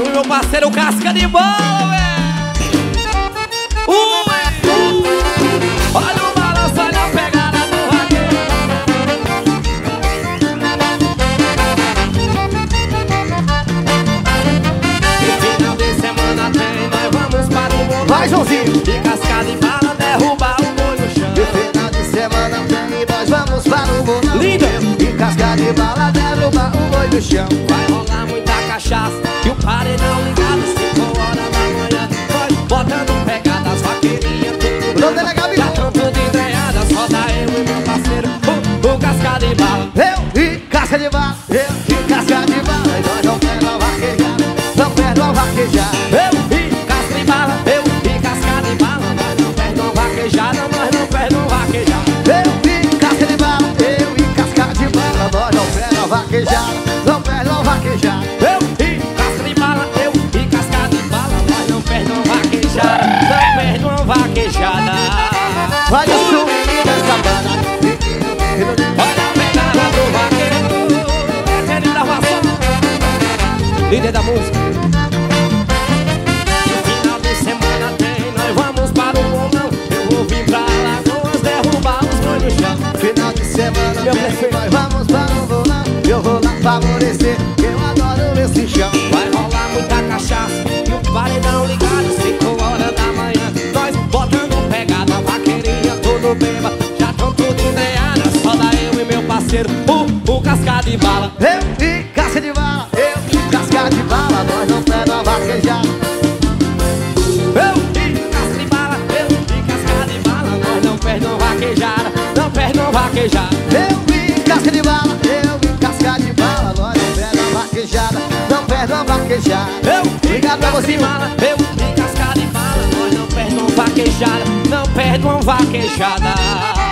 E o meu parceiro casca de bola, velho. Ui. Olha o balanço, olha a pegada do vaqueiro. E final de semana tem, nós vamos para o mundo. Vai, Joãozinho. De cascada e bala, derrubar o boi no chão. E final de semana tem e nós vamos para o bolão Linda. E casca de bala derruba o boi do chão Vai rolar muita cachaça e o paredão ligado 5 horas da manhã Nós botando pegadas, vaqueirinha, tudo Não delega, amigo. Já tão tudo entranhadas, roda eu e meu parceiro O, o cascada e bala. Eu e casca de bala, eu e casca de bala E nós não perde uma vaquejada, não perde uma vaquejada. Eu e casca e bala, eu e cascada e bala Nós não perde uma vaquejada, nós não perde uma vaquejada. Eu e casca de bala, eu e casca de bala Nós não perde uma vaquejada, não perde uma vaquejada. Eu vaquejada swing dessa banda. Olha a pegada do vaqueiro Aquele da vassoura Líder da música. Final de semana tem Nós vamos para o bolão Eu vou vir pra Lagoas Derrubar os boi no chão Final de semana Meu tem, prefeito. nós vamos para o bolão Eu vou lá favorecer, eu adoro esse chão. Vai rolar muita cachaça E o paredão ligado Beba Já tão tudo ideada Só dá eu e meu parceiro O, o cascado e bala. Eu e casca de bala, eu e casca de bala Nós não uma vaquejada Eu e casca de bala, eu e casca de bala Nós não perde uma vaquejada, não perde uma vaquejada Eu e casca de bala, eu e casca de bala Nós não uma vaquejada, não perde uma vaquejada Eu e casca você, de bala, eu e casca de bala Nós não perde uma vaquejada, não perde uma vaquejada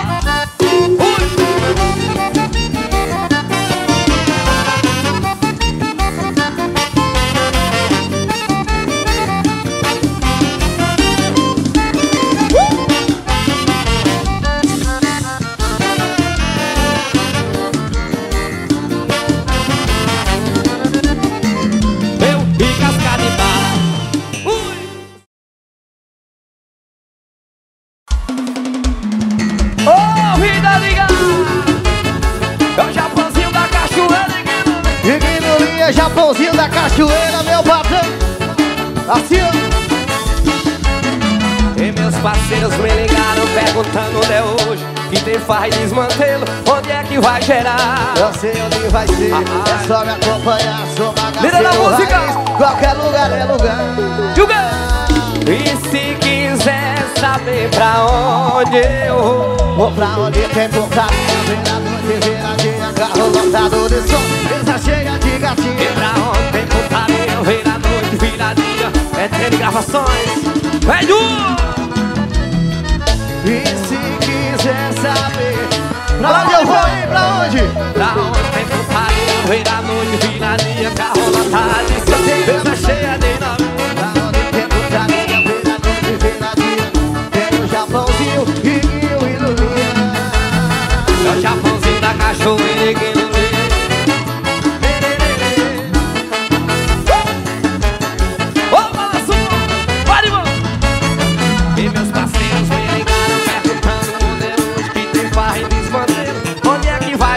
onde eu vou pra onde tem putaria Vereador de viradinha, carro lotado de som. Mesa cheia de gatinha. Pra ontem putaria, vira a noite, viradinha É ter gravações, velho! E se quiser saber Pra onde eu vou ir, pra onde? Pra ontem putaria, vira a noite, viradinha Carro lotado de som, mesa cheia de nome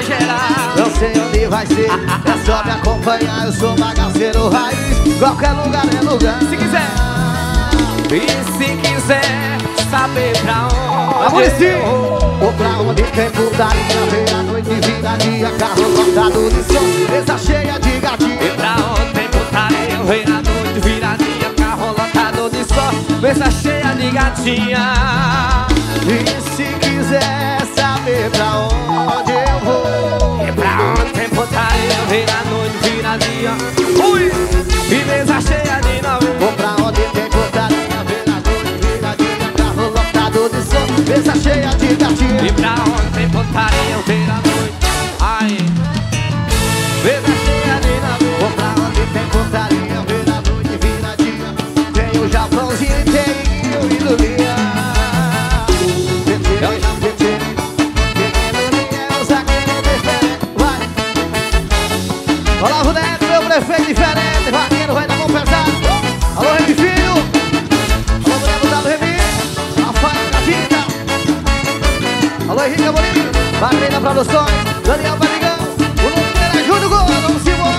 gerar? Não sei onde vai ser É só me acompanhar. Eu sou bagaceiro raiz Qualquer lugar é lugar. Se quiser. E se quiser saber pra onde eu vou Pra onde tem putaria Vem a noite vira dia Carro lotado de som. Mesa cheia de E gatinha pra ontem putaria, vem a noite, viradinha Carro lotado de sol, mesa cheia de gatinha. E se quiser saber pra onde eu vou. E pra ontem putaria, vem a noite, viradinha Ui! E mesa cheia de novinha Ou pra onde tem putaria Mesa cheia de gatinha E pra ontem putaria, vem a noite. Ai. Mesa cheia de novinha Ou pra onde tem putaria Vem a noite vira dia Tem o Japãozinho Produções, Daniel Barrigão, o dele é Júnior Gol, vamos embora.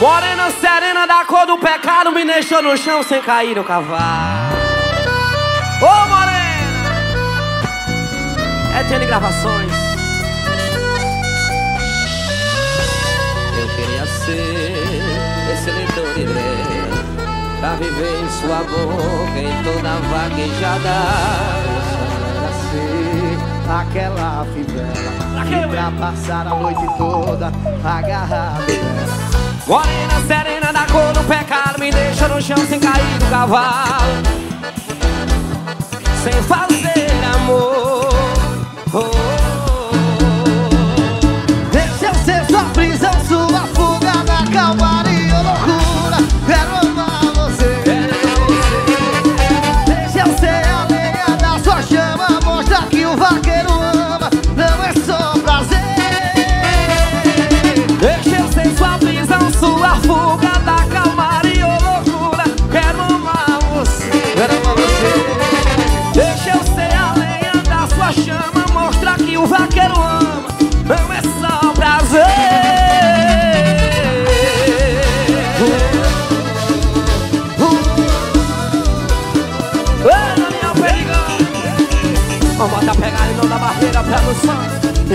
Morena serena da cor do pecado me deixou no chão sem cair no cavalo. Ô morena! É Jenny Gravações. Eu queria ser esse leitor de Dré Pra viver em sua boca em toda vaquejada. Aquela fivela Pra passar a noite toda agarrado. Morena serena da cor do pecado Me deixa no chão sem cair do cavalo. Sem fazer amor. Oh, oh, oh.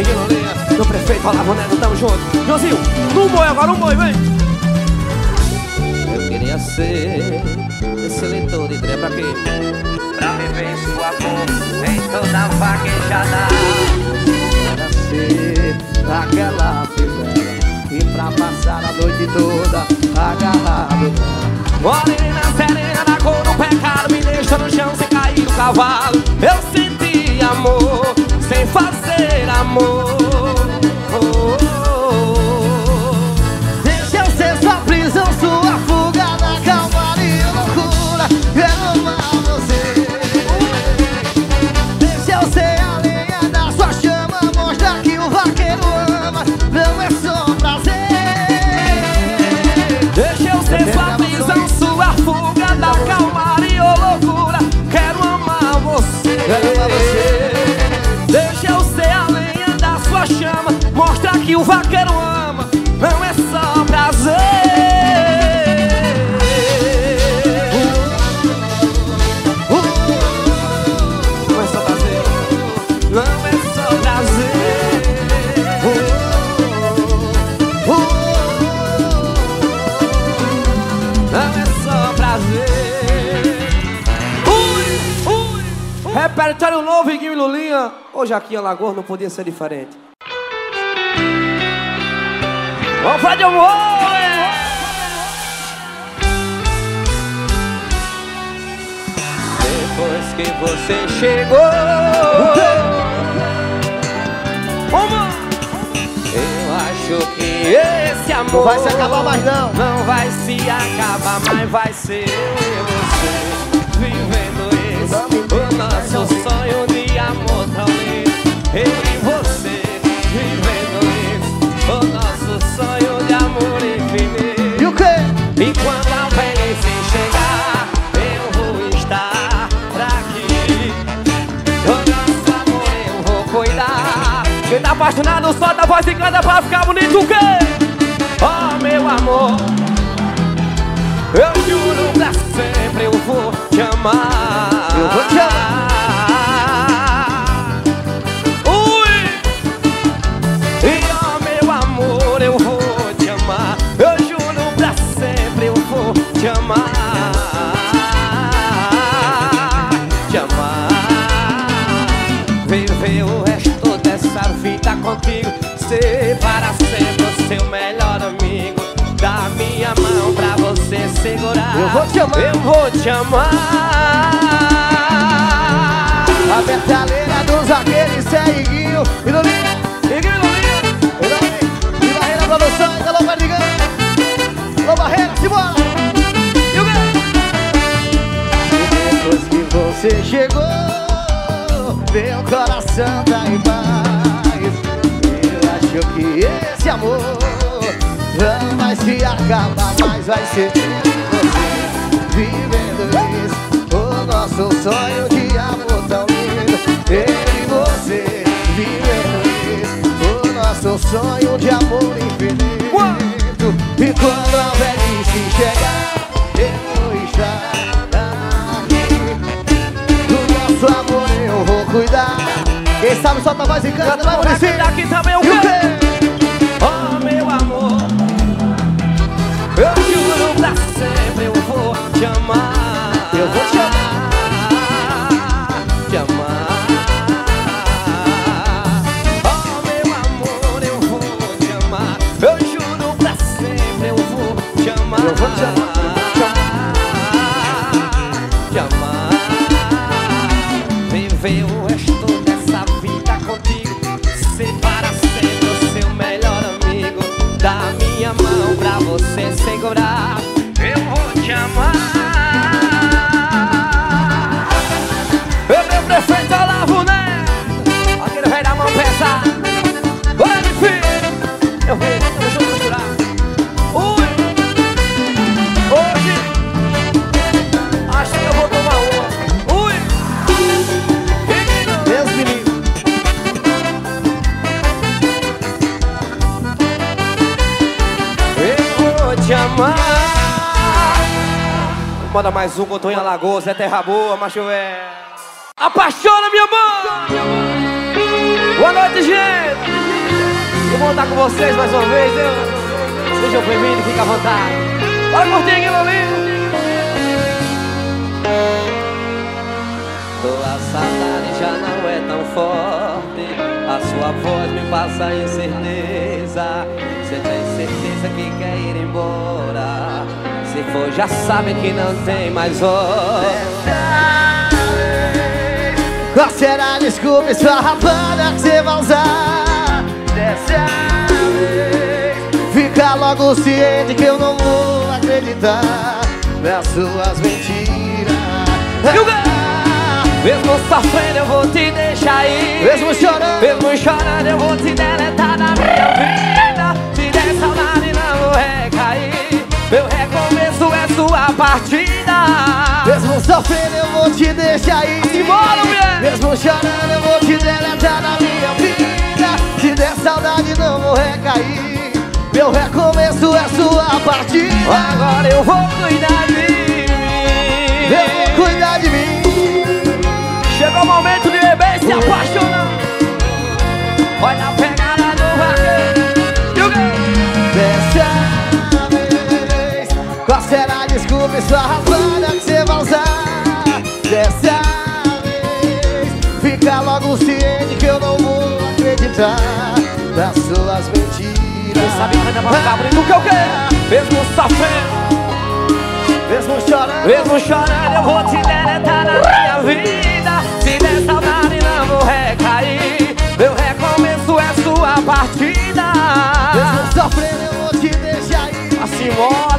Linha, do prefeito Olavo Neto, tamo junto. Joãozinho, um boi agora, um boi, vem. Eu queria ser esse leitor de Dré pra quê? Pra viver sua boca em toda vaquejada. Para ser aquela fivela E pra passar a noite toda agarrado. Morena serena na cor do pecado Me deixa no chão sem cair do cavalo. Eu senti amor sem fazer amor. Deixa eu ser sua prisão, sua fuga da calmaria ou loucura. Quero amar você. Deixa eu ser a lenha da sua chama. Mostra que o vaqueiro ama. Não é só Aqui em Alagoas não podia ser diferente? Vamos amor é. Depois que você chegou! Eu acho que esse amor Não vai se acabar mais não. Não vai se acabar, mas vai ser eu e você Vivendo esse O nosso sonho de amor tão lindo Eu e você Vivendo esse O nosso sonho de amor infinito E o quê? e quando a velhice chegar, eu vou estar aqui. Do nosso amor eu vou cuidar. Quem tá apaixonado, solta a voz e canta pra ficar bonito o quê? Oh, meu amor, eu juro pra sempre eu vou te amar. Eu vou te amar. Amar Te amar Viver o resto dessa vida contigo. Ser para sempre o seu melhor amigo Dar minha mão pra você segurar. Eu vou te amar. Eu vou te amar. A metaleira dos vaqueiros é Iguinho. E Barreira Produções, alô Barrigão. Alô Barreira, simbora Meu coração tá em paz. Eu acho que esse amor Não vai se acabar, mas vai ser você. Vivendo isso O nosso sonho de amor tão lindo. Eu feliz O nosso sonho de amor infinito. E quando a velhice chegar cuidar Quem sabe solta a voz e canta, vai Maurício Aqui também o quê? Você segurar Manda mais um, Cotonho Alagoas, é terra boa, macho velho. Apaixona, minha mãe! Boa noite, gente! Eu vou estar com vocês mais uma vez, eu... Sejam bem-vindos, fiquem à vontade. Bora curtir aqui, Lolinho! Tua saudade já não é tão forte A sua voz me passa incerteza Você tem certeza que quer ir embora Se for já sabe que não tem mais voz Qual será a desculpa esfarrapada que você vai usar? Dessa vez Fica logo ciente que eu não vou acreditar Nas suas mentiras. Mesmo sofrendo eu vou te deixar ir. Mesmo chorando. Mesmo chorando eu vou te deletar da minha vida. Se der saudade não vou recair. Meu é sua partida. Mesmo sofrendo eu vou te deixar ir mulher! Mesmo chorando eu vou te deletar da minha vida. Se der saudade não vou recair. Meu recomeço é sua partida. Agora eu vou cuidar de mim. Eu vou cuidar de mim. Chegou o momento de beber e se apaixonar. Olha a pegada Qual será a desculpa esfarrapada que você vai usar Dessa vez. Fica logo ciente que eu não vou acreditar Nas suas mentiras. Quem sabe canta pra ficar bonito que eu quero Mesmo sofrendo Mesmo chorando Mesmo chorando eu vou te deletar da minha vida. Se der saudade não vou recair. Meu recomeço é sua partida. Mesmo sofrendo eu vou te deixar ir. Assim mora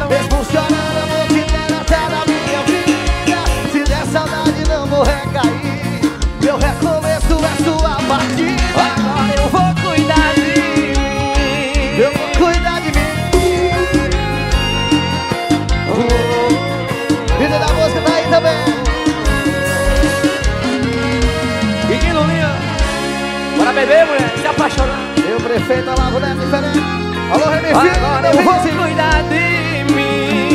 apaixonar Meu prefeito Olavo Neto diferente. Alô, Remy Agora eu vou cuidar de mim.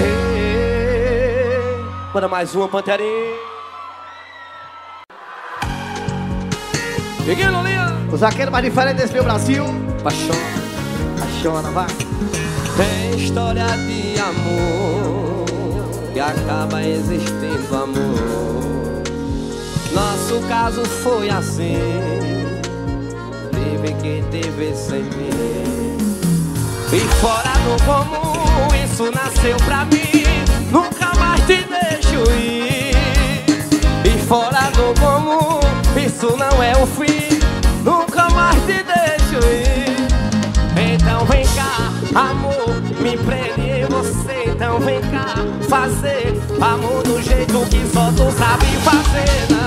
Hey. Manda mais uma, Panterinha que Lulinha O zagueiro mais diferente desse meu Brasil. Paixão. Apaixona, vai. Tem história de amor que acaba existindo amor. Nosso caso foi assim, tive que te ver sem mim. E fora do comum, isso nasceu pra mim. Nunca mais te deixo ir. E fora do comum, isso não é o fim. Nunca mais te deixo ir. Então vem cá, amor, me prende você. Então vem cá, fazer amor do jeito que só tu sabe fazer.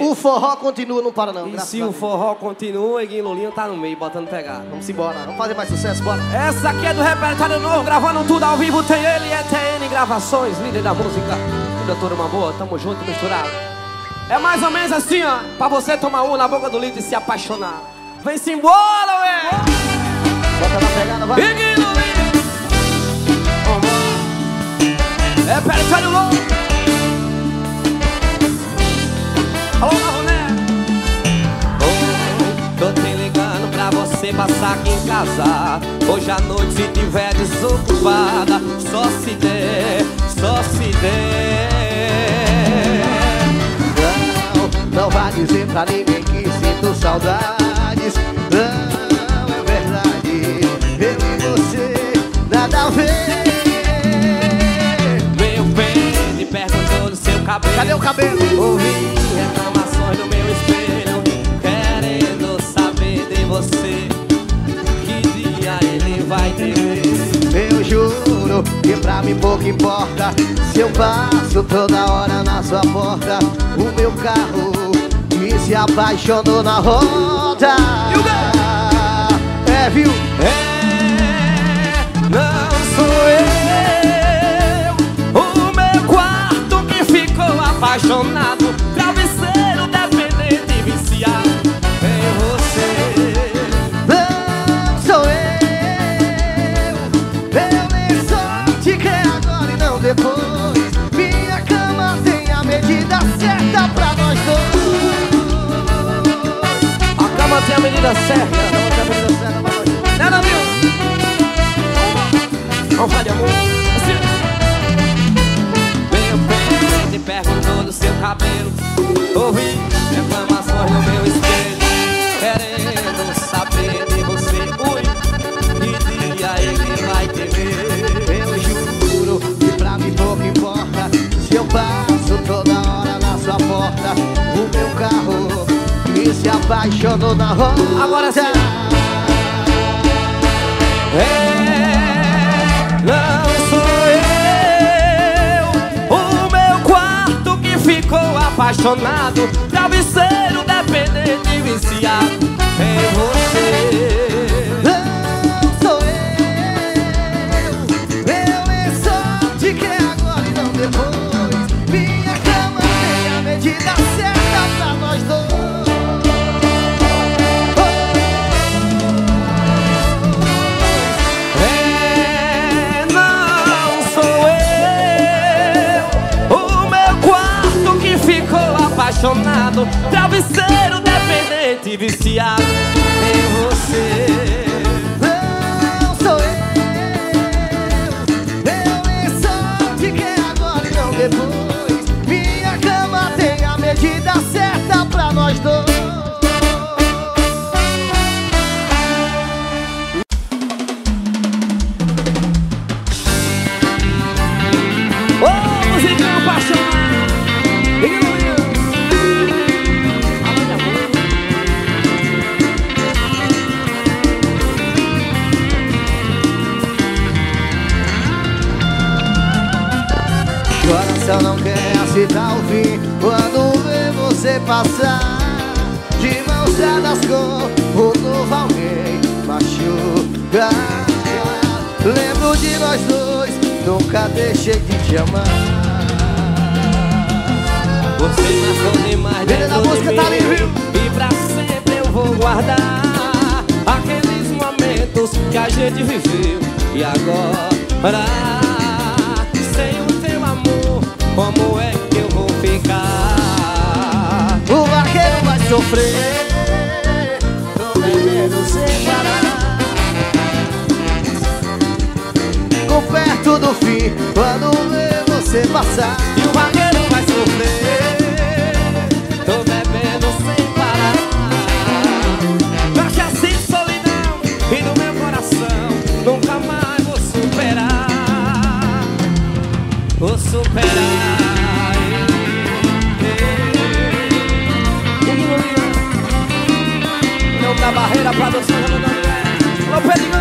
O forró continua, não para não E se o forró continua, Eguinho Lulinha tá no meio, botando pegada. Vamos embora, vamos fazer mais sucesso, bora Essa aqui é do repertório novo, gravando tudo ao vivo. Tem ele, ETN Gravações, líder da música. Doutor Uma Boa, tamo junto, misturado. É mais ou menos assim, ó. Pra você tomar um na boca do litro e se apaixonar. Vem-se embora, ué! Bota na pegada, vai. Vambora. É repertório novo. Alô, Marroné. Oi, tô te ligando pra você passar aqui em casa. Hoje à noite, se tiver desocupada, só se der, só se der. Não, não vai dizer pra ninguém que sinto saudades Não, é verdade Eu e você, nada a ver Meu bem, me perguntou do seu cabelo. Cadê o cabelo? Ouvi reclamações no meu espelho, querendo saber de você. Que dia ele vai ter? Eu juro que pra mim pouco importa Se eu passo toda hora na sua porta O meu carro que se apaixonou na roda É, viu? É, não sou eu. O meu quarto que ficou apaixonado, A cama tem a medida certa. Cama tem a medida certa amor. Assim. Meu bem, te perguntou do seu cabelo. Ouvi apaixonou na roda Agora sim. É, não sou eu. O meu quarto que ficou apaixonado, travesseiro dependente e viciado. Apaixonado, travesseiro dependente viciado em você. coração não quer e o fim. Quando vê você passar De mãos dadas com outro alguém machuca. Lembro de nós dois, nunca deixei de te amar. Você tá marcou demais dentro né, da música de tá ali, viu? E pra sempre eu vou guardar Aqueles momentos que a gente viveu. E agora, sem o como é que eu vou ficar? O vaqueiro vai sofrer. Tô bebendo sem parar Com perto do fim Quando ver você passar E o vaqueiro vai sofrer. Tô bebendo sem parar. Cachaça e solidão E no meu coração Nunca mais vou superar. Vou superar Não dá barreira pra dançar. Alô, Pedrinho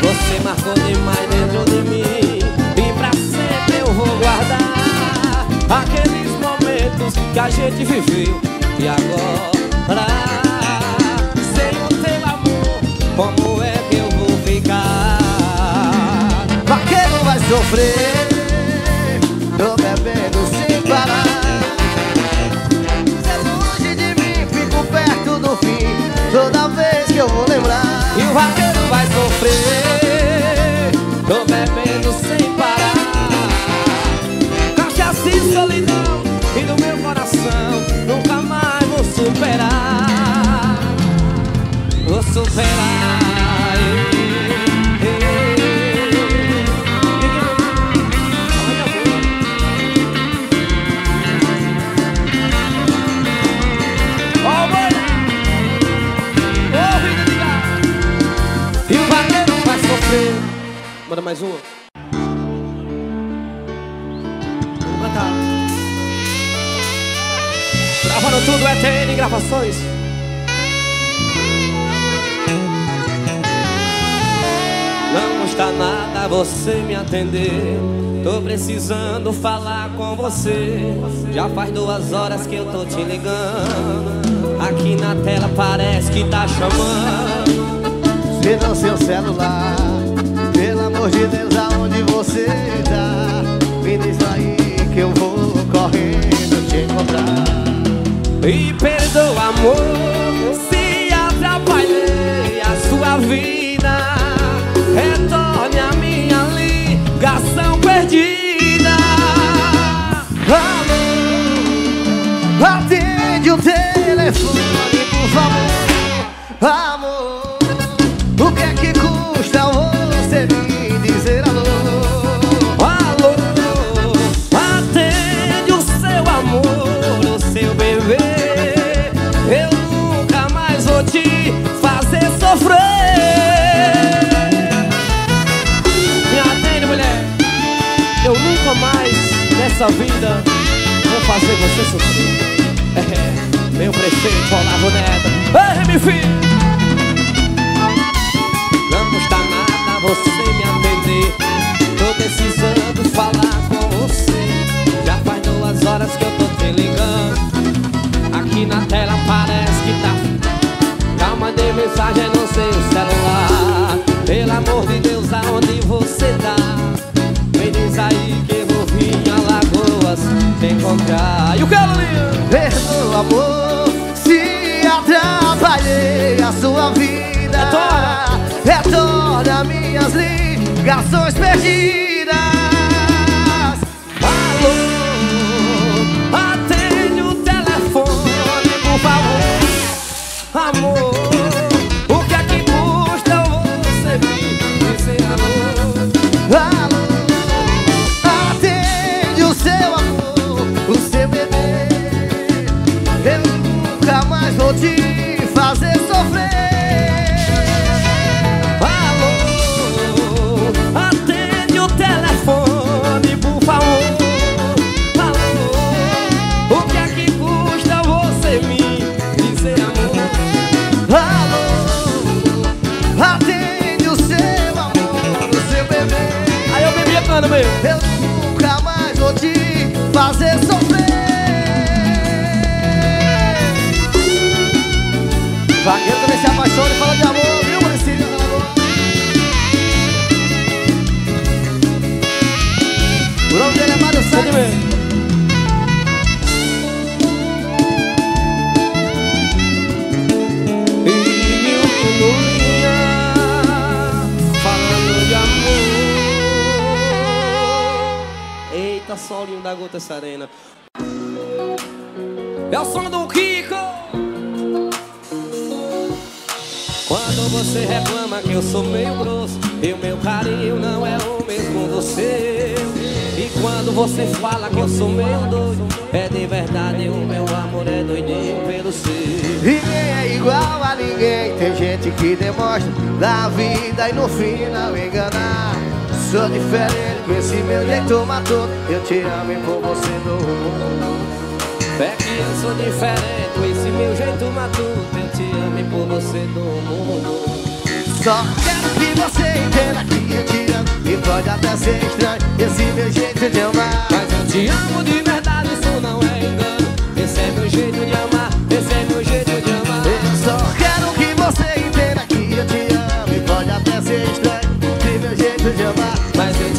Você marcou demais dentro de mim. E pra sempre eu vou guardar Aqueles momentos que a gente viveu. E agora Sem o teu amor Como é que eu vou ficar? Vaqueiro vai sofrer bebendo sem parar. Cê longe de mim, fico perto do fim. Toda vez que eu vou lembrar E o vaqueiro vai sofrer. Tô bebendo sem parar mais uma. Vamos cantar. Gravando tudo, ETN Gravações. Não custa nada você me atender. Tô precisando falar com você. Já faz duas horas que eu tô te ligando. Aqui na tela parece que tá chamando. Se no seu celular De Deus, aonde você tá Me diz aí que eu vou correndo te encontrar E perdoa, amor, se atrapalhei a sua vida. Retorne a minha ligação perdida. Alô, atende o telefone, por favor fazer você sofrer. É, meu prefeito Olavo Neto. Ei, meu filho. Não custa nada você minhas ligações perdidas. Solinho da gota serena. É o som do Kiko. Quando você reclama que eu sou meio grosso E o meu carinho não é o mesmo seu E quando você fala que eu sou meio doido É de verdade o meu amor é doidinho pelo seu. Ninguém é igual a ninguém. Tem gente que demonstra da vida E no final enganar Sou diferente com esse meu jeito matou Eu te amo e por você do mundo. É que eu sou diferente, esse meu jeito matuto Eu te amo e por você do mundo. Só quero que você entenda que eu te amo E pode até ser estranho esse meu jeito de amar. Mas eu te amo de verdade, isso não é engano. Esse é meu jeito de amar, esse é meu jeito de amar. Eu só quero que você entenda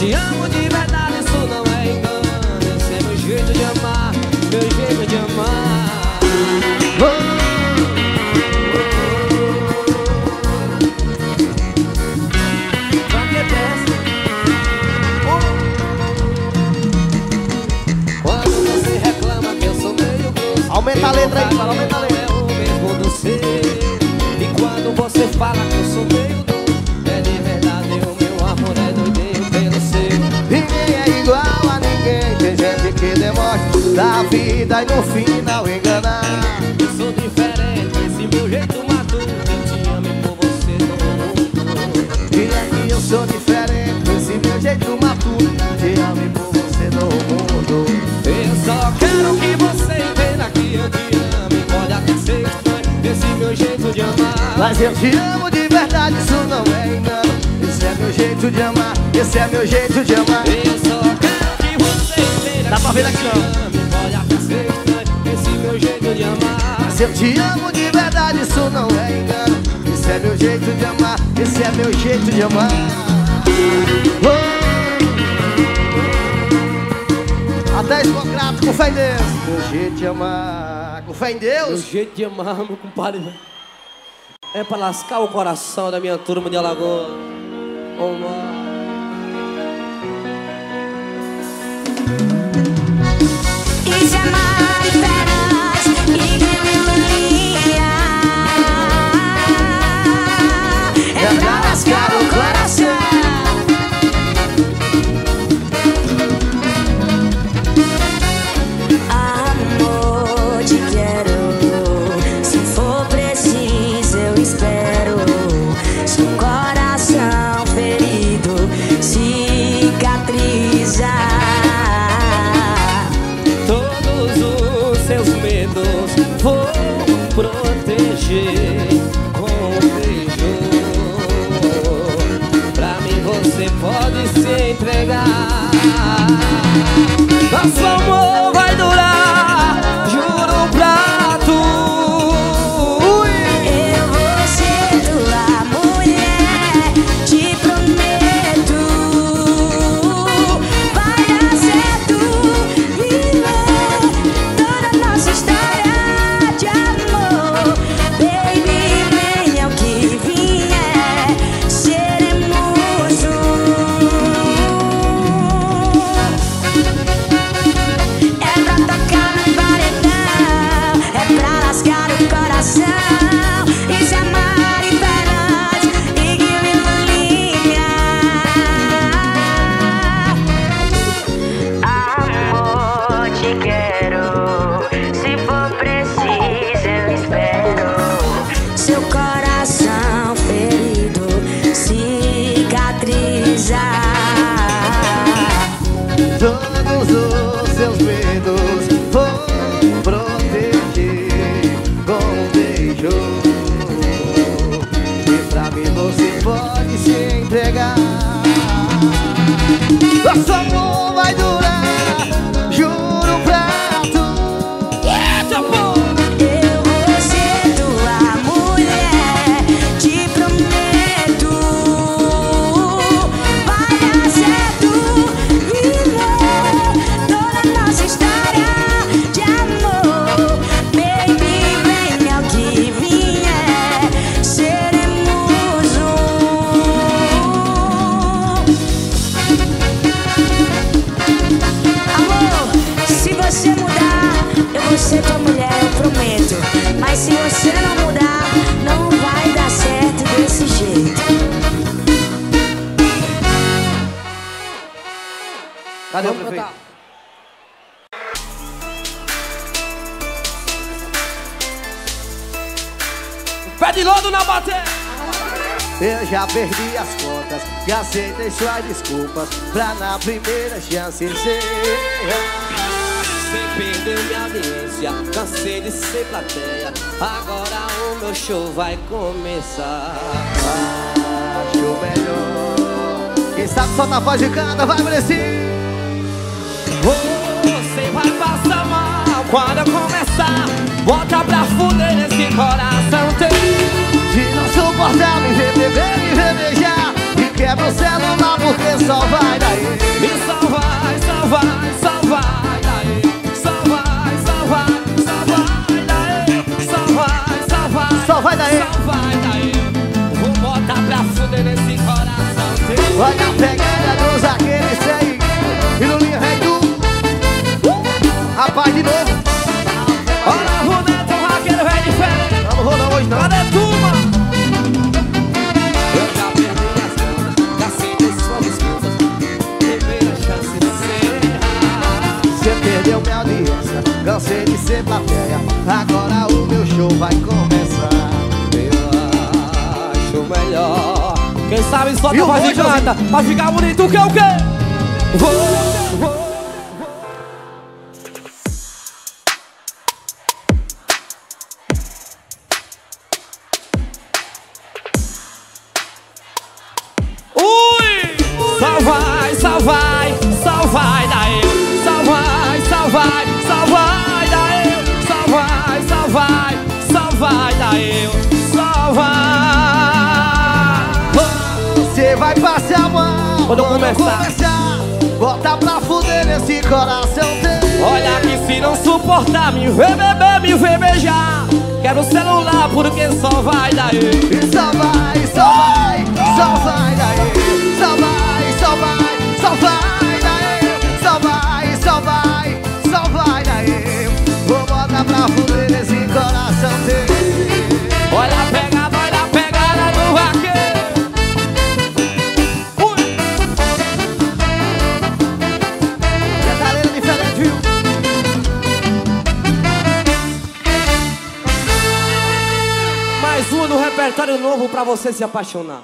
te amo de verdade, isso não é engano. Esse é meu jeito de amar meu jeito de amar. Quando você reclama que eu sou meio grosso Aumenta a letra aí, fala, aumenta a letra. É o mesmo do seu E quando você fala da vida e no final enganar Eu sou diferente, esse meu jeito maduro te amo por você dou mundo E é que eu sou diferente, esse meu jeito maturo Te amo por você dou mundo Eu só quero que você entenda que eu te amo pode até ser estranho esse meu jeito de amar. Mas eu te amo de verdade, isso não é engano. Esse é meu jeito de amar, esse é meu jeito de amar. Eu só quero pra não Pode até ser estranho esse meu jeito de amar. Mas eu te amo de verdade, isso não é engano. Esse é meu jeito de amar, esse é meu jeito de amar. Oh. Até escocrato, com fé em Deus. Meu jeito de amar, com fé em Meu Deus jeito de amar, meu compadre. É pra lascar o coração da minha turma de Alagoas. Oh, proteger com um beijo. Pra mim você pode se entregar. Nosso amor e aceitei suas desculpas Pra na primeira chance ser Você perdeu minha audiência, cansei de ser plateia. Agora o meu show vai começar. Acho melhor Quem sabe só na voz de canta vai merecer Você vai passar mal quando eu começar. Bota pra fuder nesse coração teu. Se não suportar me ver beber, me ver beijar E quebra o celular porque só vai daí E só vai, só vai, só vai daí. Só vai, só vai, só vai daí. Só vai, só vai, Só vai daí. Só vai daí. Vou botar pra fuder nesse coração teu. Olha a pegada dos aqueles sem E no linha rei do Rapaz de novo Olha o Neto, o raqueiro velho diferente. Não, não vou não hoje não Cadê turma? Cansei de ser plateia Agora o meu show vai começar Eu acho melhor. Quem sabe E o voz de boi, canta pra ficar bonito que é o quê? Vou, suportar, me vê beber, me vê beijar. Quero celular porque só vai daí. E só vai, só vai, só vai daí Só vai, só vai, só vai daí Só vai, só vai, só vai daí Vou botar pra fuder pra você se apaixonar.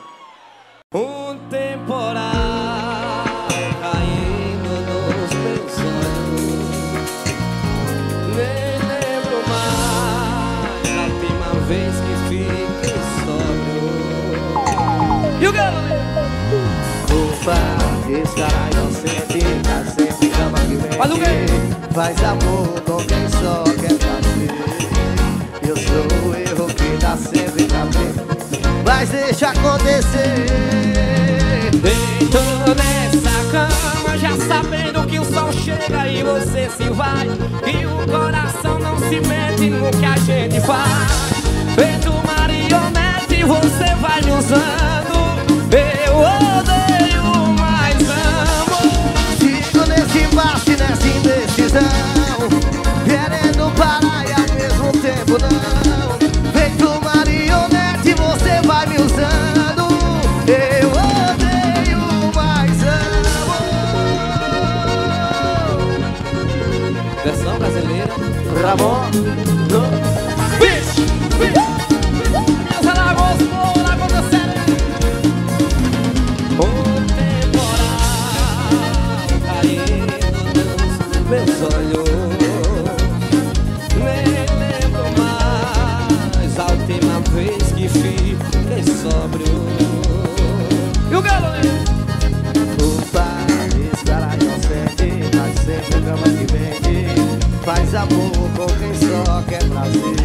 Um temporal caindo nos meus olhos. Nem lembro mais a última vez que fiquei sóbrio. E o garoto? Culpa, esse cara inocente Tá sempre cama que vem Faz o quê? Faz amor com quem só quer fazer Eu sou o erro que dá sempre pra frente Mas deixa acontecer. Deito nessa cama já sabendo que o sol chega e você se vai. E o coração não se mete no que a gente faz. Feito marionete você vai me usando. Eu odeio, mas amo. Fico nesse embate, nessa indecisão. Querendo parar e ao mesmo tempo não usando. Eu odeio, mas amo Versão brasileira Ramon, prazer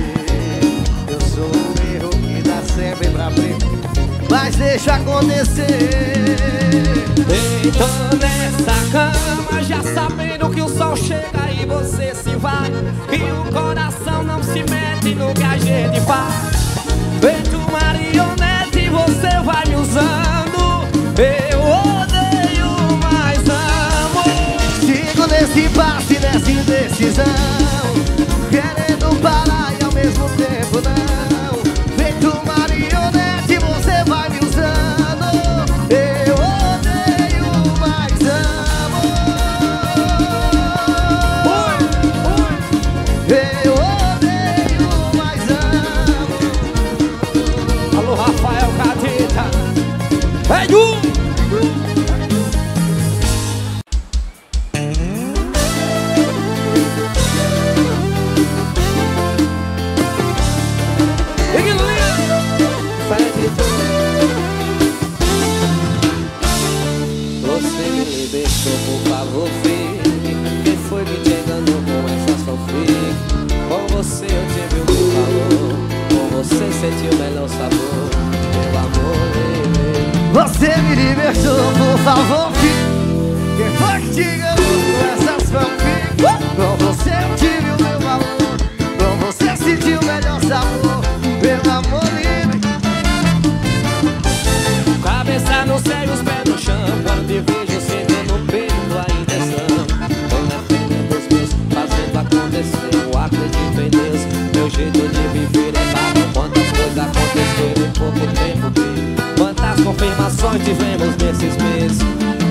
Eu sou o erro que dá sempre pra frente Mas deixa acontecer. Deito nessa cama já sabendo que o sol chega e você se vai E o coração não se mete no que a gente faz. Feito marionete você vai me usando. Eu odeio, mas amo. Sigo nesse passe, nessa indecisão Querendo parar e ao mesmo tempo não confirmações tivemos nesses meses.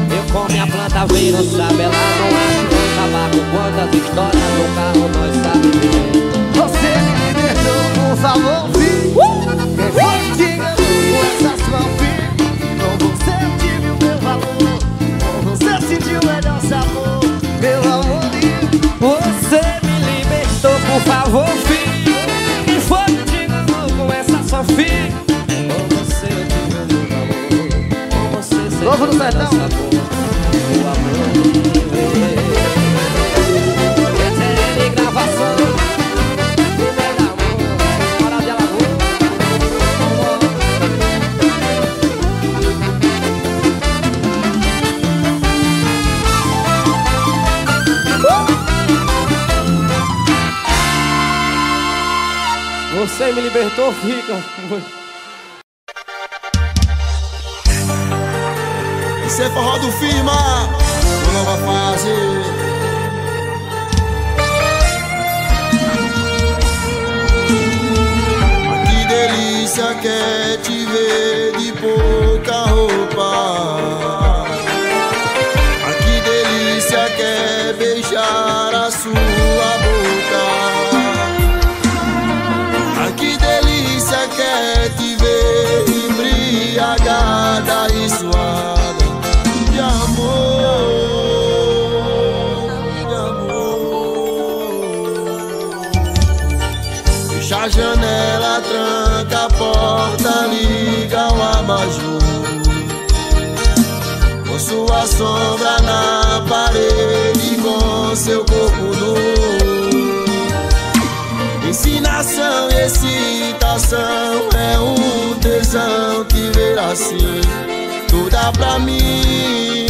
Eu com minha planta viro, sabe, ela não acho um tabaco. Quantas histórias no carro nós sabe viver Você me libertou, por favor, fique Quem foi que te enganou com essas fanfic? Com você eu tive o meu valor Com você senti o melhor sabor. Meu amor Você me libertou, por favor, filho Hora de Alagoas Você me libertou, fica. Isso é forró do firma, nova fase. Ah, Que delícia que é te ver de pouca roupa. Ah, Que delícia que é beijar a sua boca. Ah, que delícia que é te ver embriagada e suada a janela, tranca a porta, liga o abajur. Com sua sombra na parede, com seu corpo nu. Ensinação e excitação é um tesão que ver assim tu dá pra mim,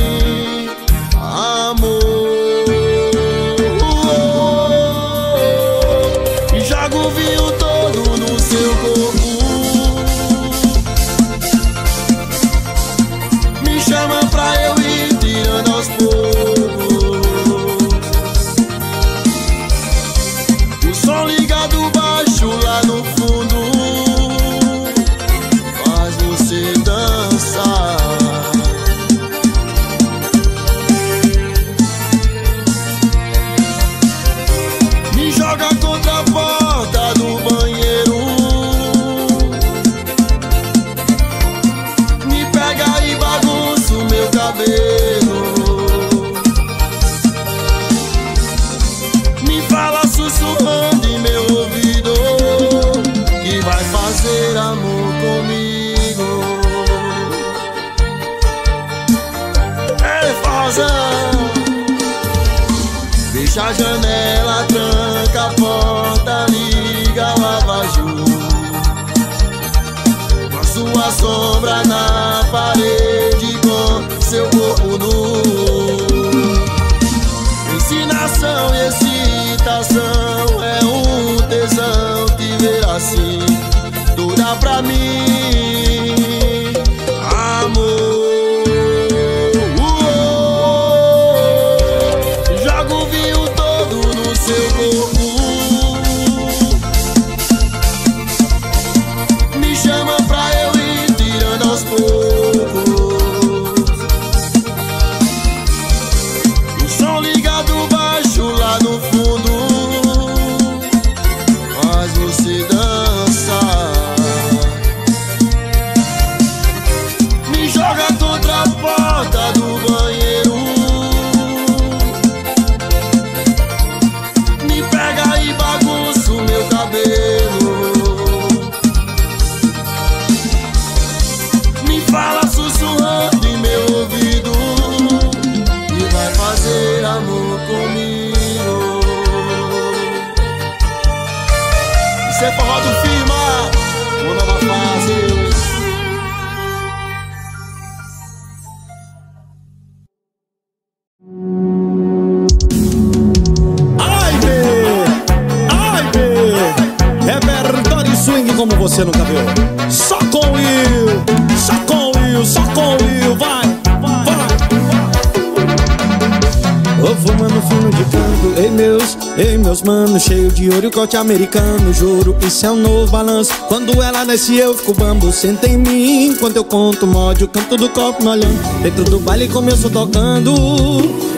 Tu dá E corte americano, juro, isso é um novo balanço. Quando ela desce eu fico bambo, senta em mim. Enquanto eu conto mod, o canto do copo me olhando. Dentro do baile começo tocando.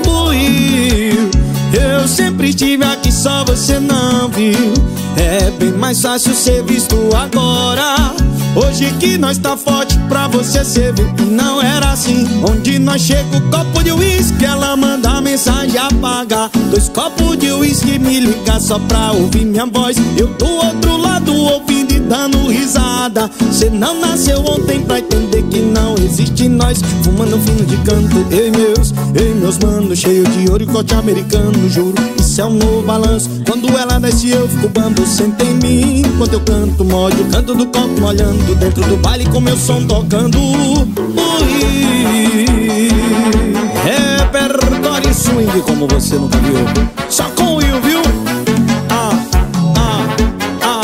Ui, eu sempre estive aqui, só você não viu. É bem mais fácil ser visto agora. Hoje que nós tá forte pra você ser ver E não era assim. Onde nós chega o copo de uísque Ela manda mensagem apagar Dois copos de uísque me liga só pra ouvir minha voz. Eu do outro lado ouvindo e dando risada. Cê não nasceu ontem pra entender que não existe nós. Fumando fino de canto, eu e meus, eu e meus manos Cheio de ouro e corte americano, juro Isso é um novo balanço. Quando ela desce eu fico bambo Senta em mim. Enquanto eu canto Molho o canto do copo molhando Dentro do baile com meu som tocando. Ui, Repertório swing como você nunca viu Só com o Will, viu? Ah, ah, ah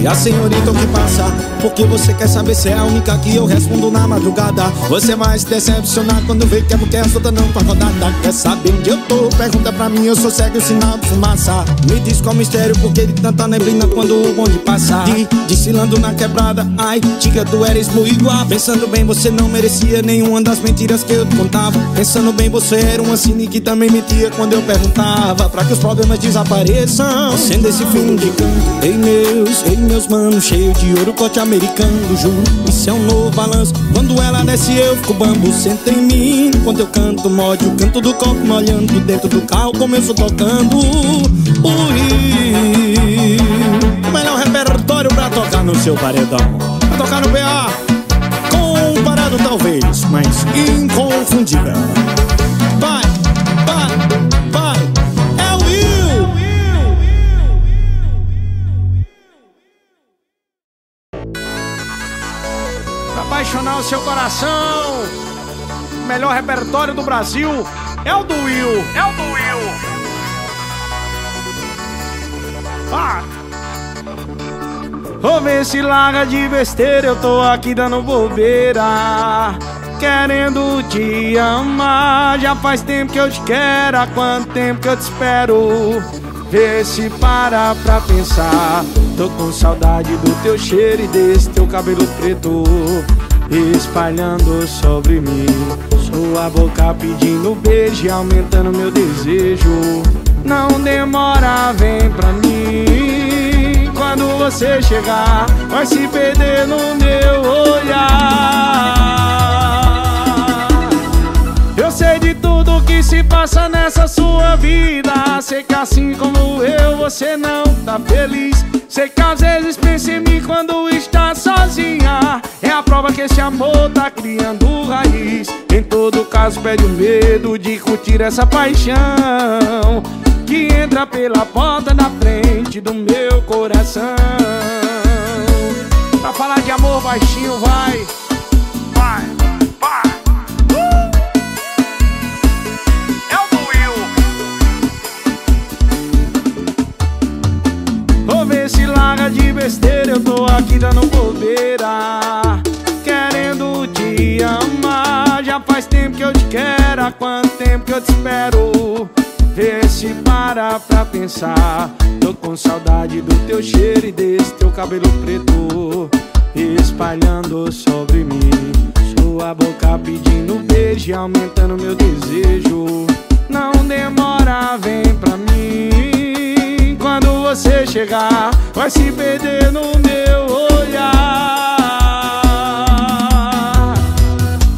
E a senhorita que passa? Porque você quer saber se é a única que eu respondo na madrugada. Você vai se decepcionar quando vê que a mulher solta não tá rodada. Quer saber onde eu tô? Pergunta pra mim, eu sou cego, sinal de fumaça. Me diz qual mistério, porque de tanta neblina quando o bonde passa? De, desfilando na quebrada, ai, diga tu eres igual Pensando bem, você não merecia nenhuma das mentiras que eu te contava. Pensando bem, você era uma cine que também mentia quando eu perguntava. Pra que os problemas desapareçam? Sendo esse fim de canto, ei meus, ei meus manos Cheio de ouro, corte americano, juro Isso é um novo balanço. Quando ela desce eu fico bambu Senta em mim. Enquanto eu canto Morde o canto do copo molhando Dentro do carro começo tocando Ui O melhor repertório pra tocar no seu paredão. Pra tocar no PA Comparado talvez, mas inconfundível apaixonar o seu coração. Melhor repertório do Brasil é o do Will. É o do Will. Ah. Ô, vê se larga de besteira, eu tô aqui dando bobeira. Querendo te amar, já faz tempo que eu te quero, há quanto tempo que eu te espero. Vê se para pra pensar. Tô com saudade do teu cheiro e desse teu cabelo preto espalhando sobre mim. Sua boca pedindo beijo e aumentando meu desejo. Não demora, vem pra mim. Quando você chegar, vai se perder no meu olhar. Eu sei de tudo que se passa nessa sua vida. Sei que assim como eu, você não tá feliz. Sei que às vezes pensa em mim quando está sozinha. É a prova que esse amor tá criando raiz. Em todo caso, perde o medo de curtir essa paixão. Que entra pela porta da frente do meu coração. Pra falar de amor baixinho. Vai, vai. De besteira, eu tô aqui dando bobeira. Querendo te amar, já faz tempo que eu te quero, há quanto tempo que eu te espero. Vê se para pra pensar. Tô com saudade do teu cheiro e desse teu cabelo preto espalhando sobre mim. Sua boca pedindo beijo e aumentando meu desejo. Não demora, vem pra mim. Quando você chegar, vai se perder no meu olhar.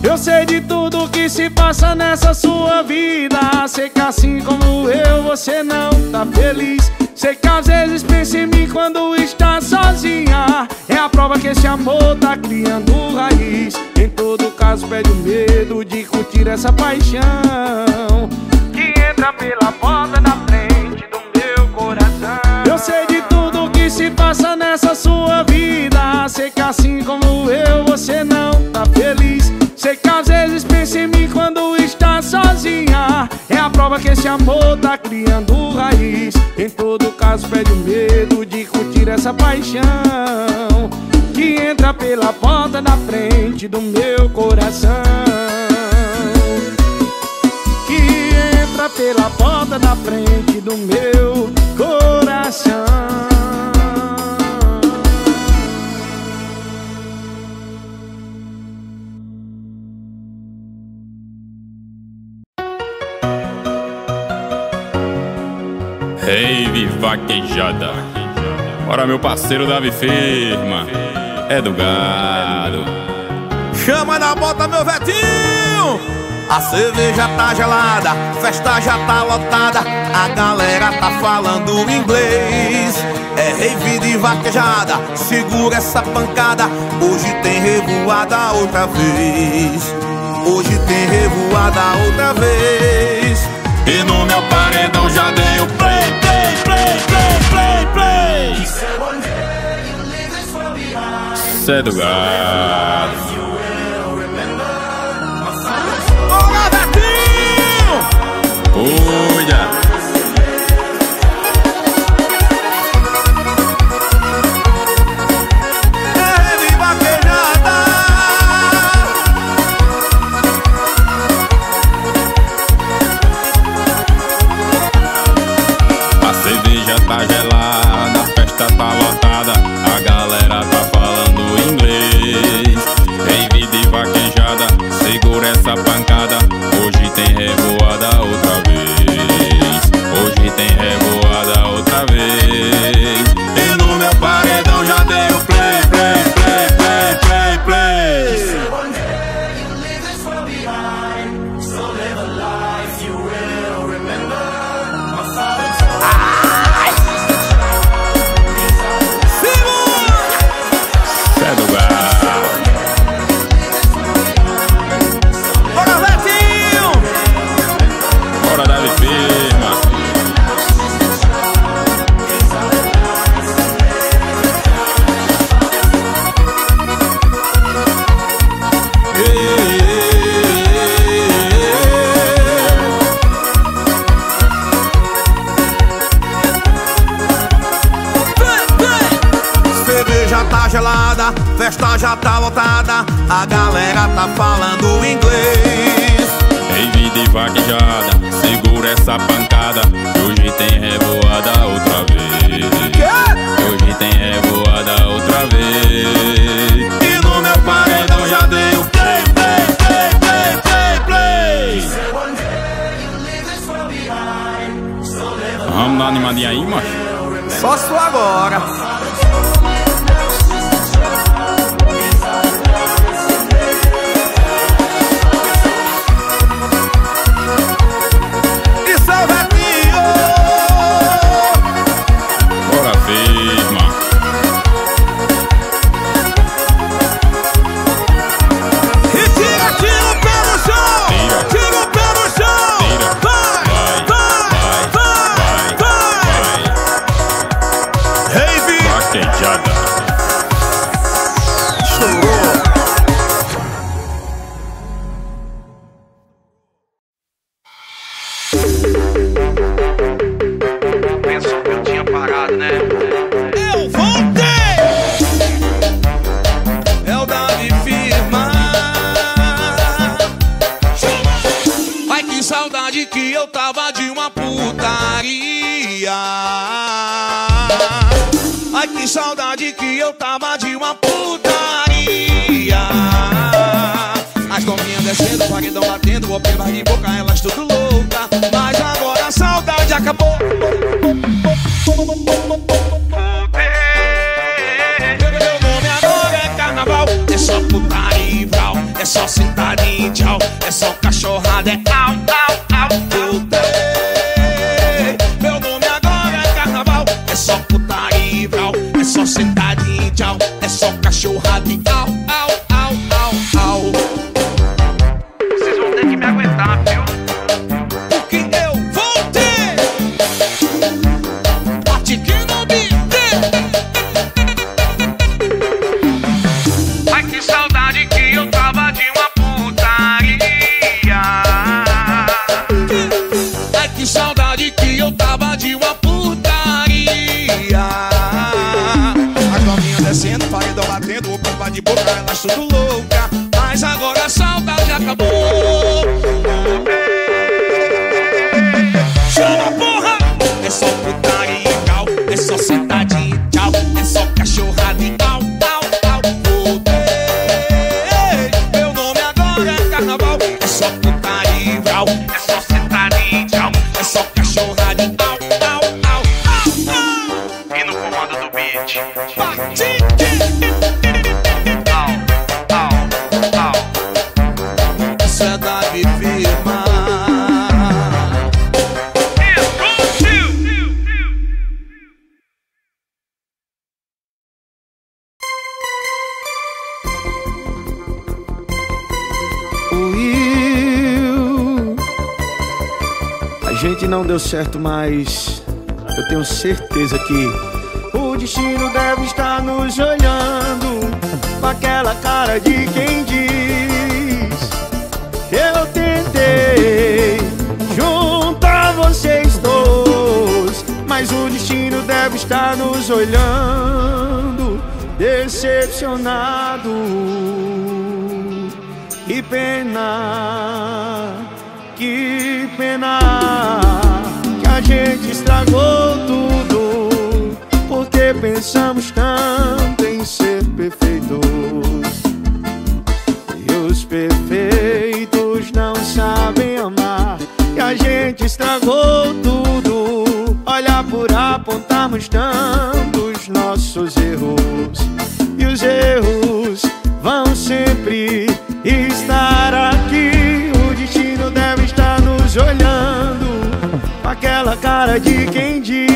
Eu sei de tudo que se passa nessa sua vida. Sei que assim como eu, você não tá feliz. Sei que às vezes pensa em mim quando está sozinha. É a prova que esse amor tá criando raiz. Em todo caso, perde o medo de curtir essa paixão. Que entra pela porta da frente. Eu sei de tudo que se passa nessa sua vida. Sei que assim como eu, você não tá feliz. Sei que às vezes pensa em mim quando está sozinha. É a prova que esse amor tá criando raiz. Em todo caso perde o medo de curtir essa paixão Que entra pela porta da frente do meu coração Que entra pela porta da frente do meu coração Rave vaquejada. Bora, meu parceiro Davi Firma. É do gado. Chama na bota, meu vetinho! A cerveja tá gelada, festa já tá lotada, a galera tá falando inglês. É rave de vaquejada, segura essa pancada. Hoje tem revoada outra vez. Hoje tem revoada outra vez. E no meu paredão já dei o play, play, play, play, play, play. É Yeah. que saudade que eu tava de uma putaria. A novinhas descendo, paredão batendo, o papai de boca, elas tudo louca. Mas agora a saudade acabou. Nos olhando decepcionado. Que pena, que pena que a gente estragou tudo porque pensamos tanto em ser perfeitos. E os perfeitos não sabem amar. E a gente estragou tudo. Olha por apontarmos tantos aquela cara de quem diz: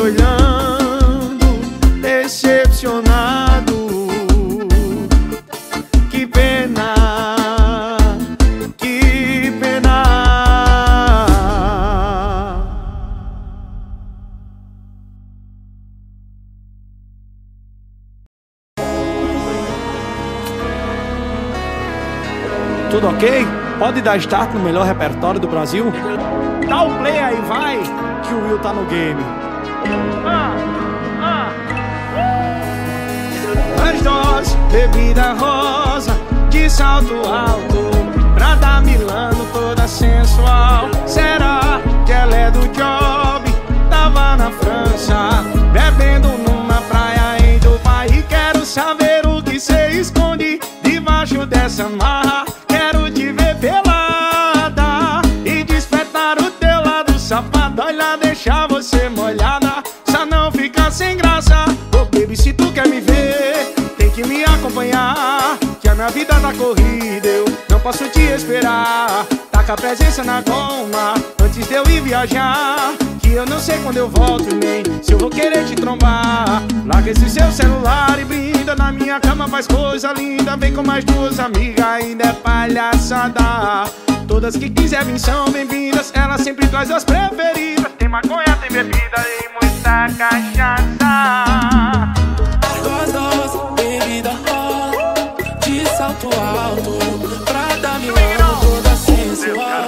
olhando, decepcionado. Que pena, que pena. Tudo ok? Pode dar start no melhor repertório do Brasil? Dá o play aí, vai, que o Will tá no game. Bebida rosa, de salto alto, pra dar Milano toda sensual. Será que ela é do job? Tava na França, bebendo numa praia em Dubai. E quero saber o que cê esconde debaixo dessa marra. Quero te ver pelada e despertar o teu lado safado. Olha, deixar você molhada, só não fica sem graça. Ô baby, se tu quer me ver, que me acompanhar Que a minha vida tá corrida, eu não posso te esperar. Tá com a presença na goma, antes de eu ir viajar Que eu não sei quando eu volto, nem se eu vou querer te trombar. Larga esse seu celular e brinda na minha cama Faz coisa linda, vem com mais duas amigas Ainda é palhaçada. Todas que quiser vir são bem-vindas Ela sempre traz as preferidas. Tem maconha, tem bebida e muita cachaça. Gostosa vida de salto alto, pra dar milão toda sensual.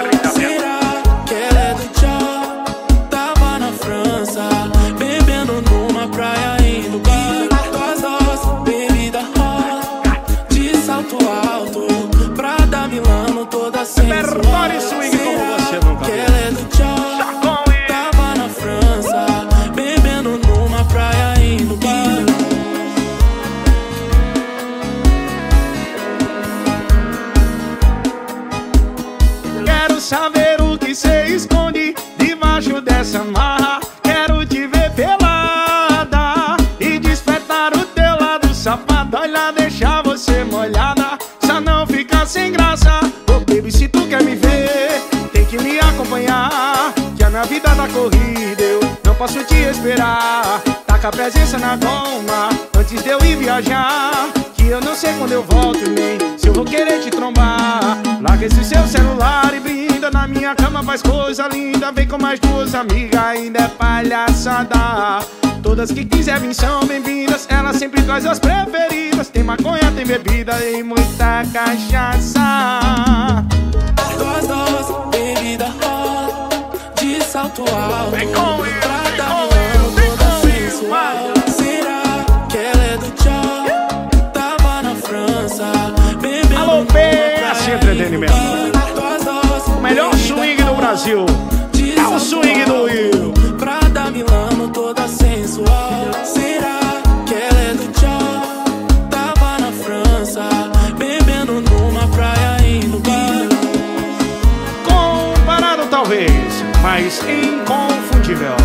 meus amigas ainda é palhaçada. Todas que quiserem vir são bem-vindas, ela sempre traz as preferidas. Tem maconha, tem bebida e muita cachaça. Duas doses, bebida de salto alto. Vem com eu, pra dar toda sensual. Será que ela é do tchau? Tava na França, bebendo Alô, P, assim entretenimento. O melhor swing do Brasil. inconfundível.